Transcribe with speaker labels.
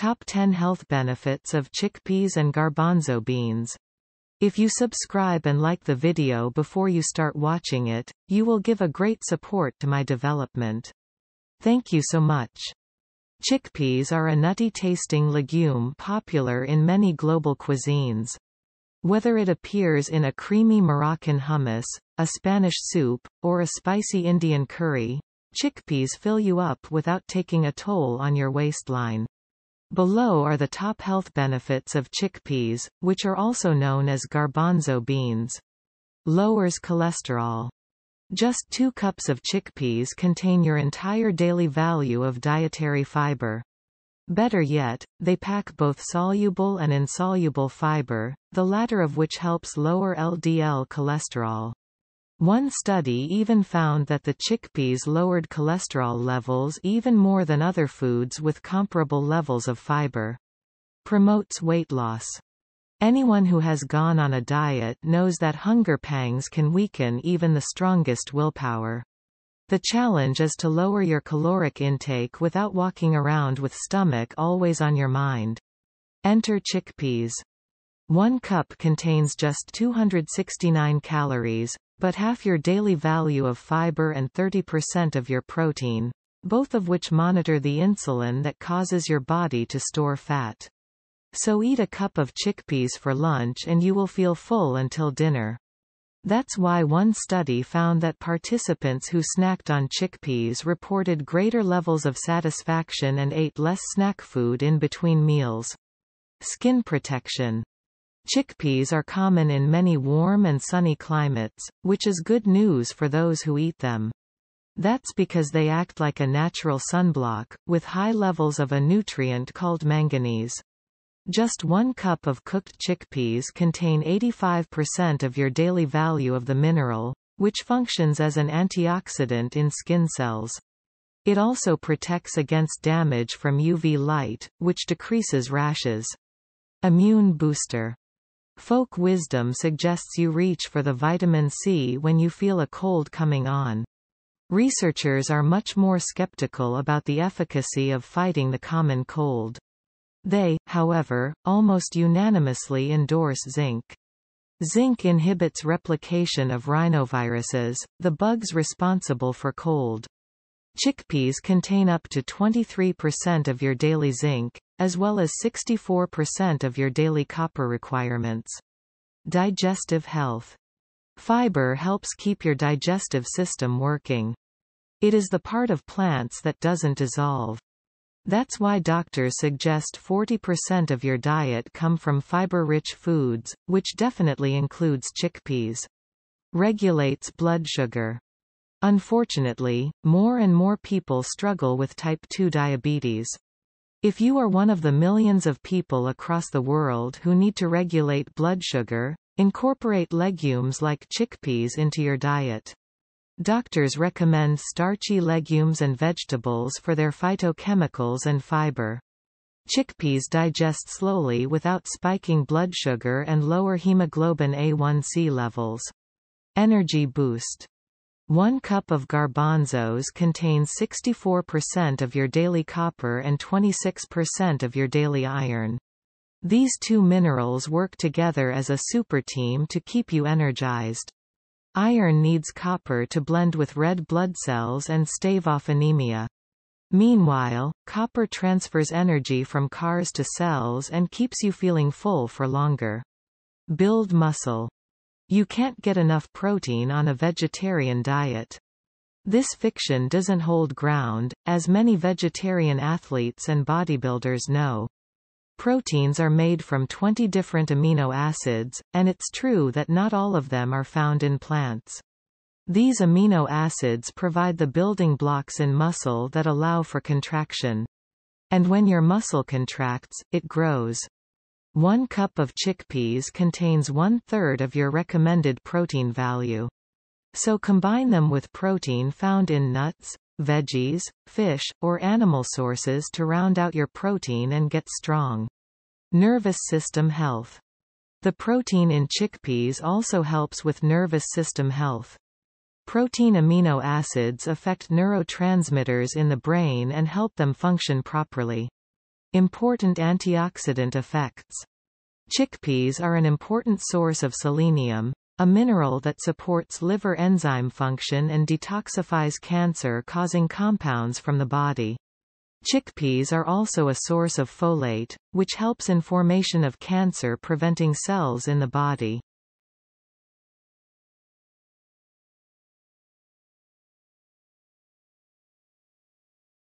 Speaker 1: Top 10 Health Benefits of Chickpeas and Garbanzo Beans. If you subscribe and like the video before you start watching it, you will give a great support to my development. Thank you so much. Chickpeas are a nutty-tasting legume popular in many global cuisines. Whether it appears in a creamy Moroccan hummus, a Spanish soup, or a spicy Indian curry, chickpeas fill you up without taking a toll on your waistline. Below are the top health benefits of chickpeas, which are also known as garbanzo beans. Lowers cholesterol. Just two cups of chickpeas contain your entire daily value of dietary fiber. Better yet, they pack both soluble and insoluble fiber, the latter of which helps lower LDL cholesterol. One study even found that the chickpeas lowered cholesterol levels even more than other foods with comparable levels of fiber. Promotes weight loss. Anyone who has gone on a diet knows that hunger pangs can weaken even the strongest willpower. The challenge is to lower your caloric intake without walking around with stomach always on your mind. Enter chickpeas. One cup contains just 269 calories, but half your daily value of fiber and 30% of your protein, both of which monitor the insulin that causes your body to store fat. So eat a cup of chickpeas for lunch and you will feel full until dinner. That's why one study found that participants who snacked on chickpeas reported greater levels of satisfaction and ate less snack food in between meals. Skin protection. Chickpeas are common in many warm and sunny climates, which is good news for those who eat them. That's because they act like a natural sunblock, with high levels of a nutrient called manganese. Just one cup of cooked chickpeas contain 85% of your daily value of the mineral, which functions as an antioxidant in skin cells. It also protects against damage from UV light, which decreases rashes. Immune booster. Folk wisdom suggests you reach for the vitamin C when you feel a cold coming on. Researchers are much more skeptical about the efficacy of fighting the common cold. They, however, almost unanimously endorse zinc. Zinc inhibits replication of rhinoviruses, the bugs responsible for cold. Chickpeas contain up to 23% of your daily zinc, as well as 64% of your daily copper requirements. Digestive health. Fiber helps keep your digestive system working. It is the part of plants that doesn't dissolve. That's why doctors suggest 40% of your diet come from fiber-rich foods, which definitely includes chickpeas. Regulates blood sugar. Unfortunately, more and more people struggle with type 2 diabetes. If you are one of the millions of people across the world who need to regulate blood sugar, incorporate legumes like chickpeas into your diet. Doctors recommend starchy legumes and vegetables for their phytochemicals and fiber. Chickpeas digest slowly without spiking blood sugar and lower hemoglobin A1C levels. Energy boost. One cup of garbanzos contains 64% of your daily copper and 26% of your daily iron. These two minerals work together as a super team to keep you energized. Iron needs copper to blend with red blood cells and stave off anemia. Meanwhile, copper transfers energy from cars to cells and keeps you feeling full for longer. Build muscle. You can't get enough protein on a vegetarian diet. This fiction doesn't hold ground, as many vegetarian athletes and bodybuilders know. Proteins are made from 20 different amino acids, and it's true that not all of them are found in plants. These amino acids provide the building blocks in muscle that allow for contraction. And when your muscle contracts, it grows. One cup of chickpeas contains one-third of your recommended protein value. So combine them with protein found in nuts, veggies, fish, or animal sources to round out your protein and get strong. Nervous system health. The protein in chickpeas also helps with nervous system health. Protein amino acids affect neurotransmitters in the brain and help them function properly. Important antioxidant effects. Chickpeas are an important source of selenium, a mineral that supports liver enzyme function and detoxifies cancer-causing compounds from the body. Chickpeas are also a source of folate, which helps in formation of cancer-preventing cells in the body.